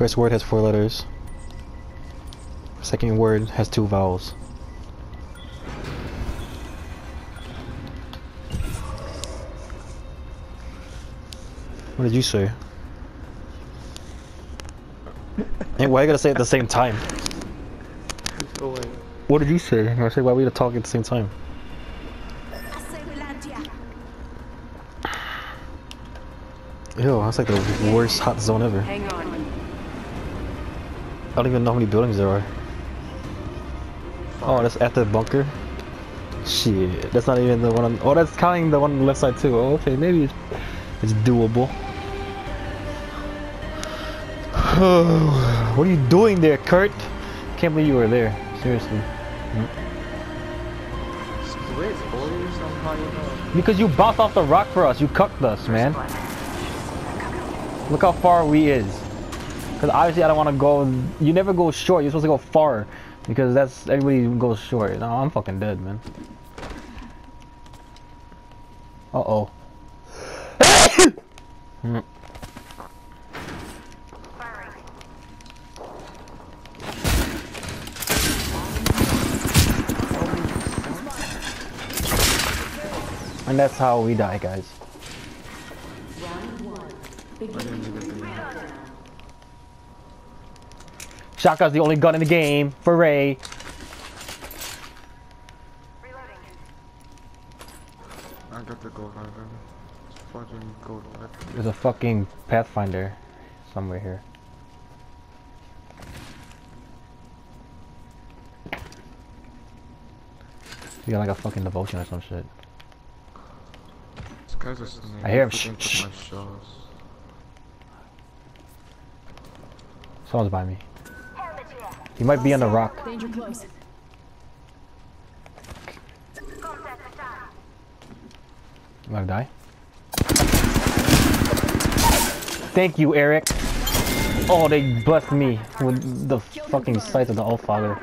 First word has four letters. Second word has two vowels. What did you say? hey, why you gotta say it at the same time? What did you say? I said, why we gotta talk at the same time? Ew, that's like the worst hot zone ever. I don't even know how many buildings there are. Oh, that's at the bunker? Shit, that's not even the one on- Oh, that's counting the one on the left side too. Oh, okay, maybe it's, it's doable. what are you doing there, Kurt? Can't believe you were there. Seriously. Because you bounced off the rock for us. You cucked us, man. Look how far we is. Because obviously I don't want to go. You never go short. You're supposed to go far. Because that's everybody goes short. No, I'm fucking dead, man. Uh oh. Hmm. And that's how we die, guys. I didn't even think Shotgun's the only gun in the game for Ray. I got the gold item. Fucking gold. There's a fucking Pathfinder somewhere here. You got like a fucking devotion or some shit. I hear him. Shh. Someone's by me. He might be on the rock. Danger close. You wanna die? Thank you, Eric. Oh, they blessed me with the fucking sight of the All Father.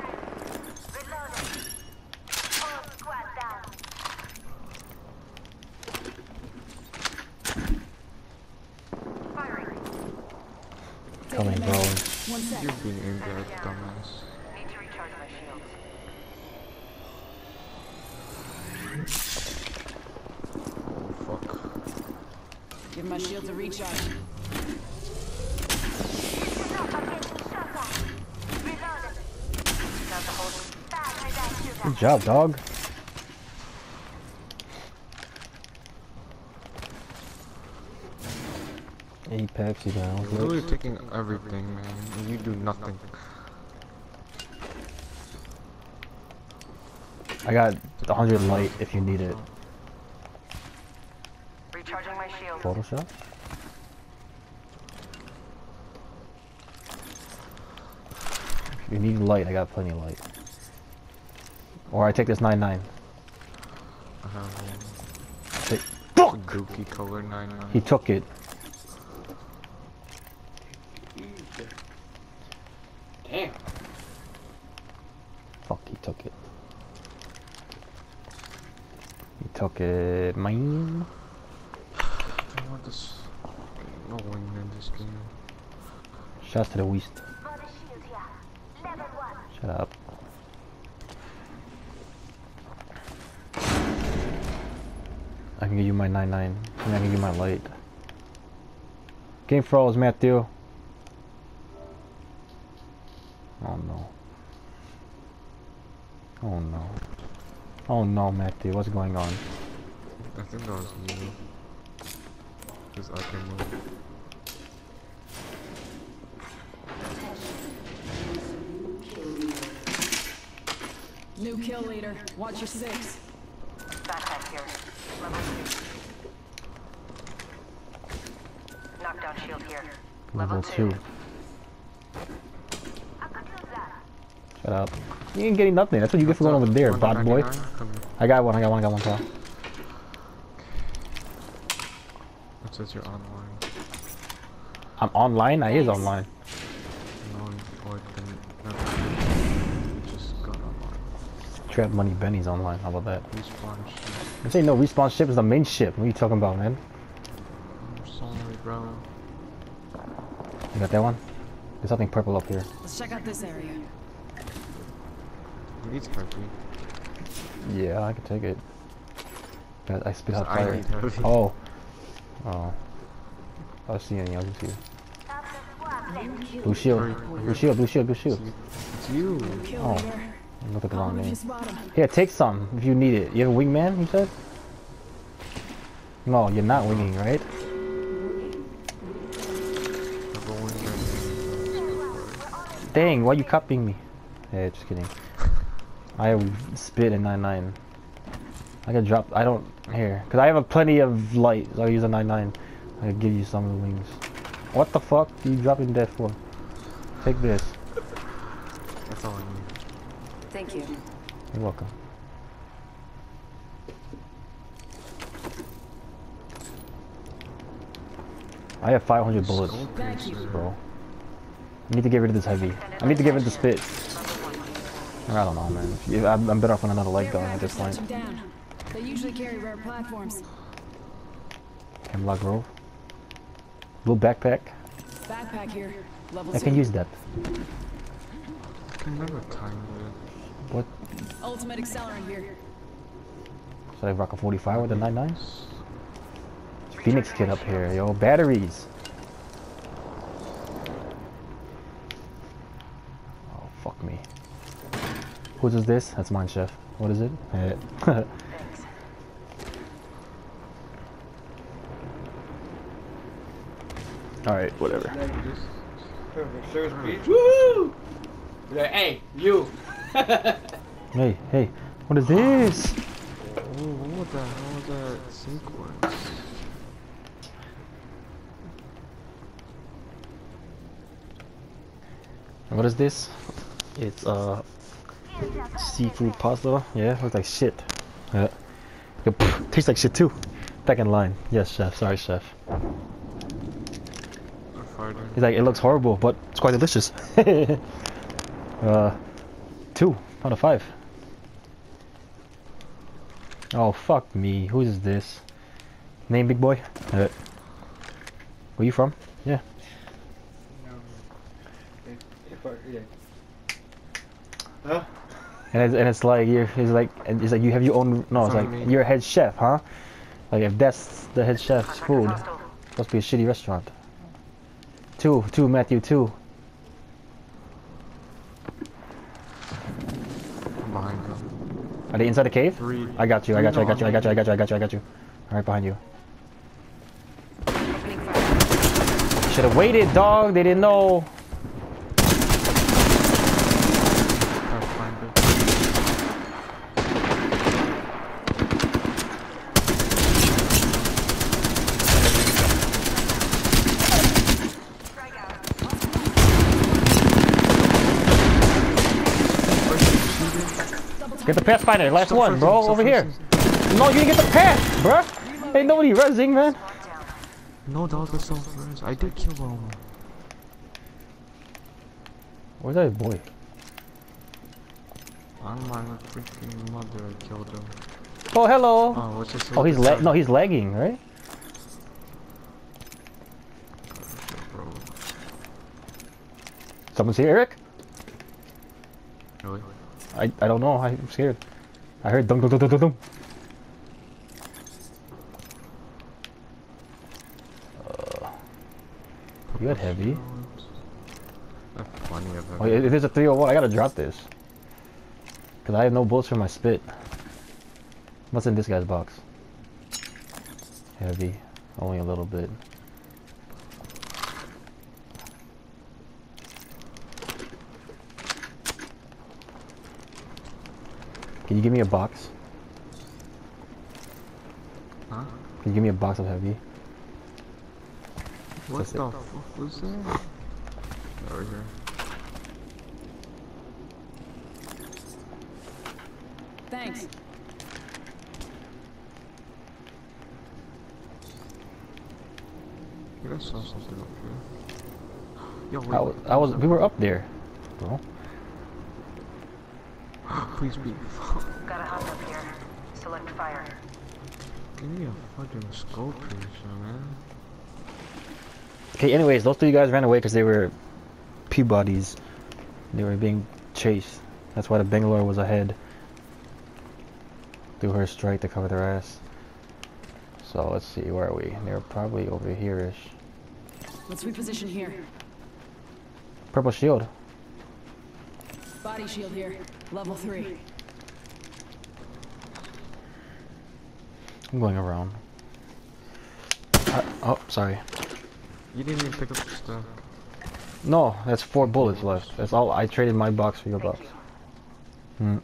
Coming, bro. One sec. You're being aimed at, dumbass. Need to recharge my shields. Oh fuck. Give my shields a recharge. Good job, dog. Apex, you You're literally taking everything, man, and you do nothing. I got 100 light if you need it. Recharging my shield. Photoshop? If you need light, I got plenty of light. Or I take this 9-9. I have one. Take- Fuck! Dookie color 9 He took it. Damn. Fuck, he took it. He took it, man. I want this. No one in this game. To. Shut up. I can give you my 9-9. I I can give you my light. Game froze, Matthew. Oh no. Oh no. Oh no, Matthew, what's going on? I think that was you. Because I can move. New kill leader. Watch your six. Backpack here. Level two. Knockdown shield here. Level 2. Shut up. You ain't getting nothing. That's what you get for going over there, bot boy. 199? Come here. I got one, I got one, I got one, pal. It says you're online. I'm online? I is online. Trap Money Benny's online. How about that? Respawn shit. This ain't no respawn ship, it's the main ship. What are you talking about, man? I'm sorry, bro. You got that one? There's something purple up here. Let's check out this area. He needs heavy. Yeah, I can take it. But I spit out fire. Oh. Oh. I don't see any. I can see. Blue shield. Blue shield. Blue shield. Blue shield. It's you. Oh. Look at the wrong him if you name. Here, take some if you need it. You have a wingman, you said? No, you're not winging, right? I've always been- Dang, why you copying me? Hey, just kidding. I spit in 99. I can drop, I don't, here. Because I have a plenty of light, so I use a 99. I can give you some of the wings. What the fuck are you dropping that for? Take this. That's all I need. Thank you. You're welcome. I have 500 bullets, Skull Thank you. piercer. bro. I need to get rid of this heavy. I need to get rid of the spit. I don't know, man. If- I'm, I'm better off on another leg gun at this point. are touching down. They usually carry rare platforms. Hemlock Grove. Blue backpack. Backpack here. Level I zero. can use that. I can never time it. What? Ultimate accelerant here. Should I rock a 45 with a 99? Phoenix kit up here, yo. Batteries. Oh, fuck me. Whose is this? That's mine, chef. What is it? Eh. Thanks. Alright, whatever. Perfect. Service speech. Woo! Hey, you. Hey, hey. What is this? Oh, what the hell was that sequence? What is this? It's uh seafood pasta. Yeah, looks like shit. Yeah. It tastes like shit too. Back in line. Yes, chef. Sorry, chef. A. He's like, it looks horrible, but it's quite delicious. uh, two out of five. Oh fuck me. Who is this? Name, big boy. Uh, where you from? Yeah. If I, yeah. Huh? And it's, and it's like you're, it's like, and it's like you have your own. No, it's like From you're a head chef, huh? Like if that's the head chef's food, must be a shitty restaurant. Two, two, Matthew, two. I'm behind him. Are they inside the cave? Three. I got you. I got you. I got you. I got you. I got you. I got you. I got you. All right, behind you. Should have waited, dog. They didn't know. Pathfinder. Get the pathfinder. Last Stop one, first, bro. Over first. here. No, you didn't get the path, bro. Ain't nobody resing, man. No, that was self first. I did kill him. Where's that boy? On my freaking mother, I killed him. Oh, hello. Oh? Oh, he's lag. No, he's lagging, right? Someone's here, Eric. Really? I I don't know. I'm scared. I heard dum dum dum dum dum. Uh, you had heavy. I have plenty of Oh, heavy. it, it is a 301. I gotta drop this. Cause I have no bullets for my spit. What's in this guy's box? Heavy. Only a little bit. Can you give me a box? Huh? Can you give me a box of heavy? What That's it. the fuck was that? Over here. Thanks. I think I saw something up here. Yo, wait. I was, I was, we were up there, bro. Please be. Got a hunt up here. Select fire. Give me a fucking skull piercer, man. Okay, anyways, those three guys ran away because they were Peabodies. They were being chased. That's why the Bangalore was ahead. Threw her a strike to cover their ass. So let's see, where are we? They're probably over here-ish. Let's reposition here. Purple shield. Body shield here. Level three. I'm going around. Uh, oh, sorry. You didn't even pick up the stuff. No, that's four bullets left. That's all. I traded my box for your box. Hmm.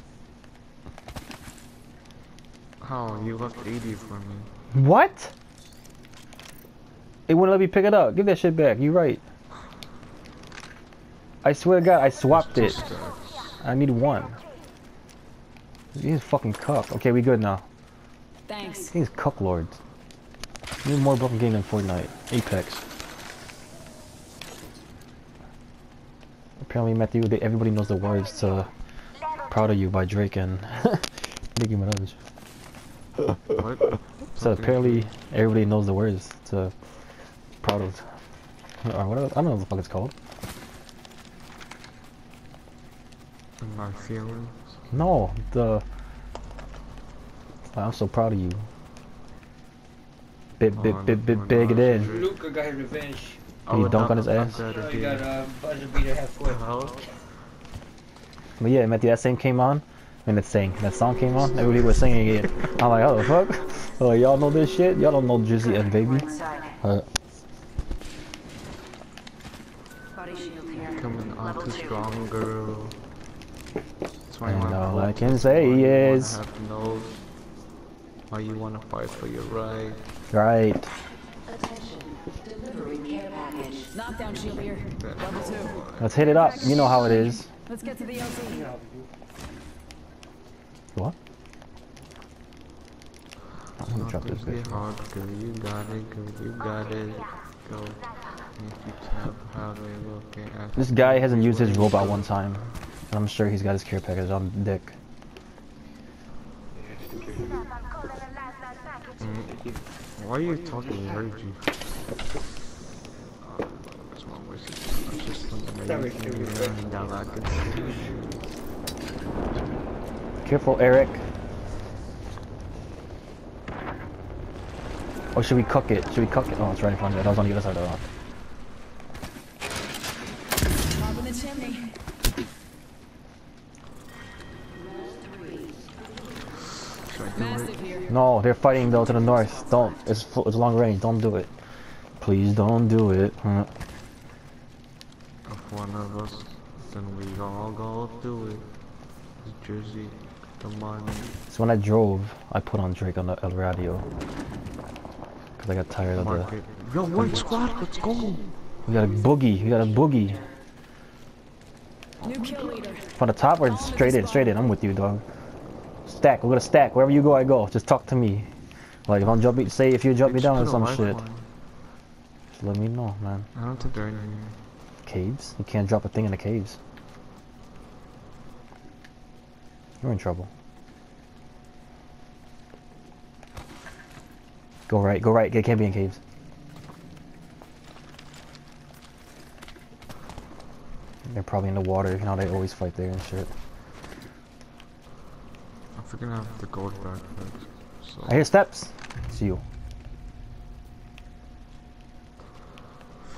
How? You left 80 for me. What? It wouldn't let me pick it up. Give that shit back. You right. I swear to God, I swapped it. stacks. I need one. He's fucking cuck. Okay, we good now. Thanks. He's cuck lords. Need more broken game than Fortnite. Apex. Apparently, Matthew, they, everybody knows the words to "Proud of You" by Drake and Nicki Minaj. What? So apparently, everybody knows the words to "Proud of." Or what? I don't know what the fuck it's called. In My feelings. No, the. I'm so proud of you. Bit, bit, Oh, bit, bit, big it no, in. Luca got his revenge. Did he dunk on his ass? glad Oh, he got a buzzer beater half court. Hell? But yeah, Matthew, that same came on. I mean, that saying, that song came on. Everybody was singing it. I'm like, how the fuck? Oh, y'all know this shit? Y'all don't know Drizzy and Baby? Uh, Body shield. Coming on Level too strong, girl. That's why And all I can Why say you is- have knows. Why you wanna fight for your right? right. Attention. Delivery. Knockdown shield here. Level two. Let's hit it up. You know how it is. Let's get to the LZ. What? I'm gonna drop this bitch. hard, girl. You got it, girl. You got it. Go. If you tell how they looking at This guy hasn't used his robot one time. I'm sure he's got his care package on dick. Mm. Why are you talking energy? That's one way to- I'm just looking That at makes you, me you feel know, down like it's- Careful, Eric. Or should we cook it? Should we cook it? Oh, it's right in front of it. That was on the other side of the rock. Top in the chimney. Should I do it? Massive here. No, they're fighting though to the north. Don't. It's full, it's long range. Don't do it. Please don't do it. Huh. If one of us, then we all go do it. It's Jersey, the money. So when I drove, I put on Drake on the El Radio. Cause I got tired of the. Yo, one squad, let's go! We got a boogie. We got a boogie. New kill leader. From the top or straight in? Straight in. I'm with you, dog. Stack. We're gonna stack. Wherever you go, I go. Just talk to me. Like if I'm jumping, say if you jump me down or some shit. Just let me know, man. I don't think they're in here. Caves? You can't drop a thing in the caves. You're in trouble. Go right, go right. They can't be in caves. They're probably in the water. You know they always fight there and shit. I freaking have the gold backpacks. So. I hear steps. It's you.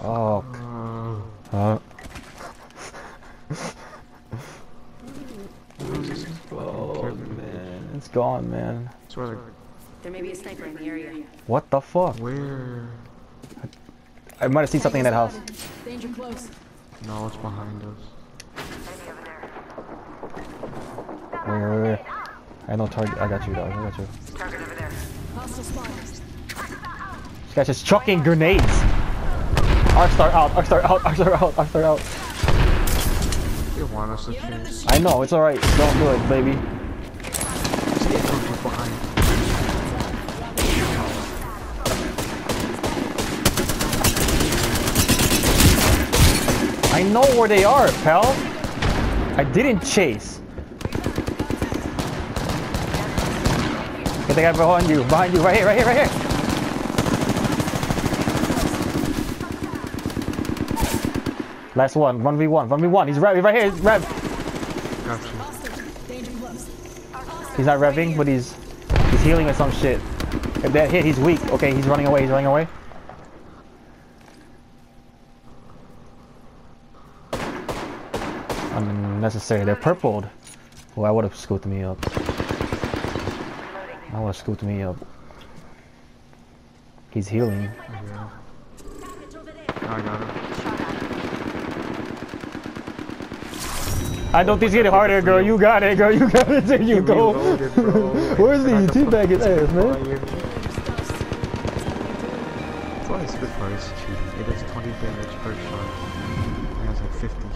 Oh, Uh, uh, oh man, it's gone, man. it's where, There may be a sniper in the area. What the fuck? where? I might have seen something in that house. Danger close. No, it's behind us. I know target. I got you, dog. I got you. Target over there. This guy's just chucking grenades. Arc star out. Arc star out. Arc star out. Arc star out. They want us to change. I know. It's all right. Don't do it, baby. See it from behind. I know where they are, pal. I didn't chase. The guy behind you. Behind you. Right here. Right here. Right here. Last one. 1v1. 1v1. He's rev. He's right here. He's rev. Got you. Hostage. Danger. He's not revving, but he's he's healing or some shit. If that hit, he's weak. Okay, he's running away. He's running away. Unnecessary. They're purpled. Oh, I would have scooped me up. I would have scooped me up. He's healing. Yeah. I got it. I don't think it's getting harder, girl. You got it, girl. You got it. There you go. Where's the Got teabag his fucking ass, man? Spitfire. That's why Spitfire is cheating. It does 20 damage per shot. It has like 50.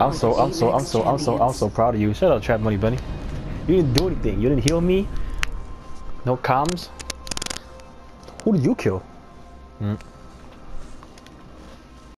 I'm so, I'm so, I'm so, I'm so, I'm so proud of you. Shut up, Trap Money Bunny. You didn't do anything. You didn't heal me. No comms. Who did you kill? Hmm.